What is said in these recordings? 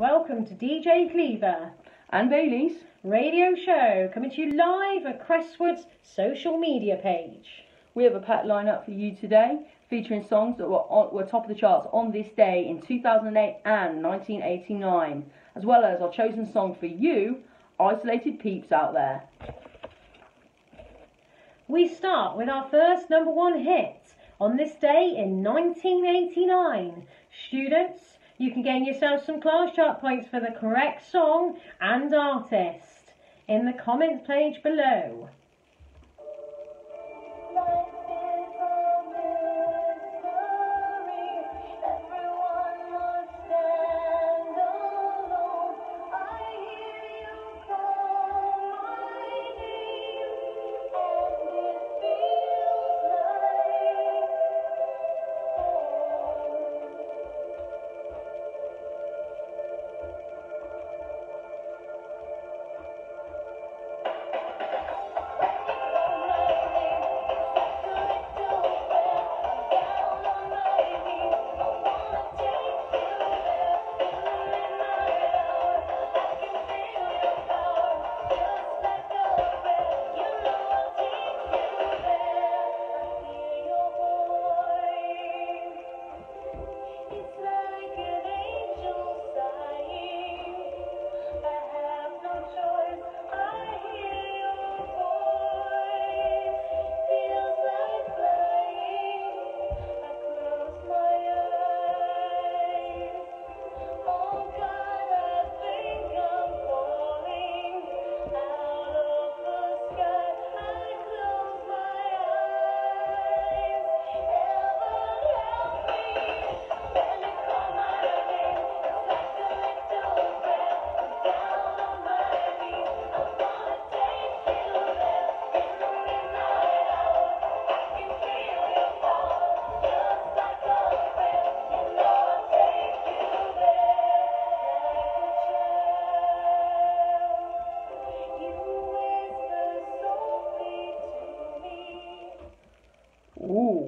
Welcome to DJ Cleaver and Bailey's radio show coming to you live at Crestwood's social media page. We have a packed lineup for you today featuring songs that were, on, were top of the charts on this day in 2008 and 1989, as well as our chosen song for you, Isolated Peeps out there. We start with our first number one hit on this day in 1989. Students, you can gain yourself some class chart points for the correct song and artist in the comments page below.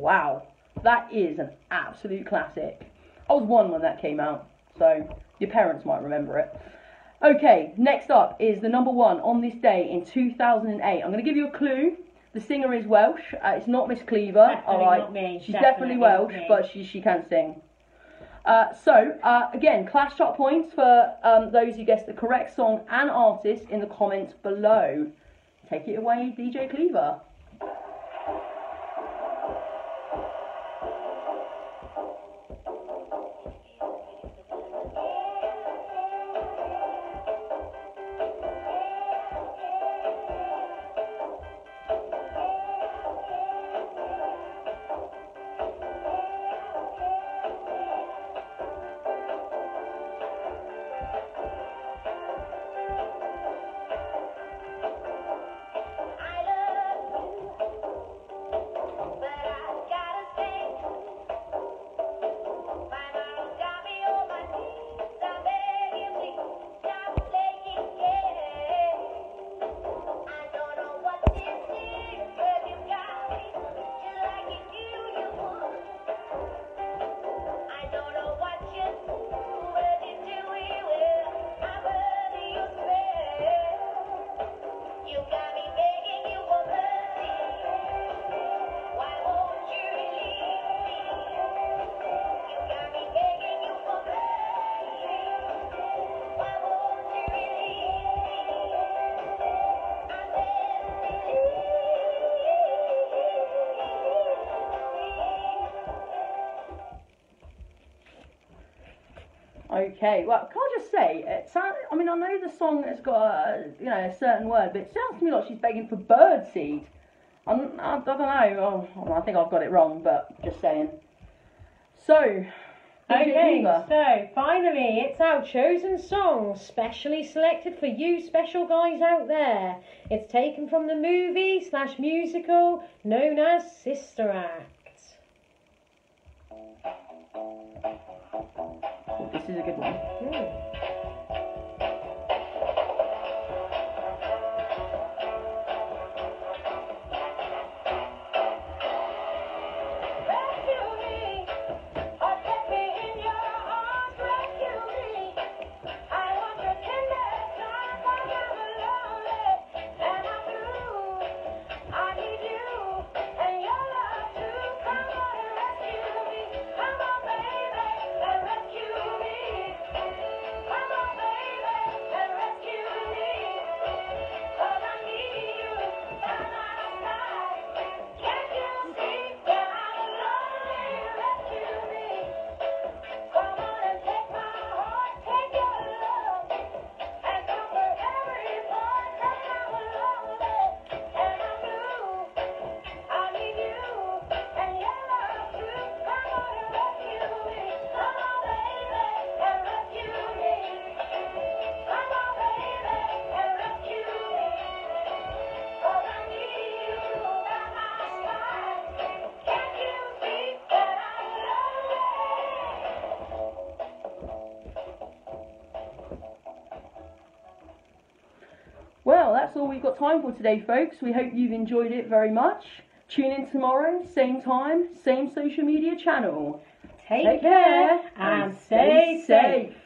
Wow. That is an absolute classic. I was one when that came out, so your parents might remember it. Okay, next up is the number one on this day in 2008. I'm going to give you a clue. The singer is Welsh. Uh, it's not Miss Cleaver. Definitely all right. not me. She's Definitely definitely, Welsh, but she she can sing. Uh, so uh, again, class chart points for um, those who guessed the correct song and artist in the comments below. Take it away, DJ Cleaver. Okay, well, can I just say, it sound, I mean, I know the song has got a, you know, a certain word, but it sounds to me like she's begging for birdseed. I'm, I, I don't know, oh, I think I've got it wrong, but just saying. So, Okay, so finally, it's our chosen song, specially selected for you special guys out there. It's taken from the movie slash musical known as Sister Act. Is a good one. Well, that's all we've got time for today, folks. We hope you've enjoyed it very much. Tune in tomorrow, same time, same social media channel. Take, care and stay safe.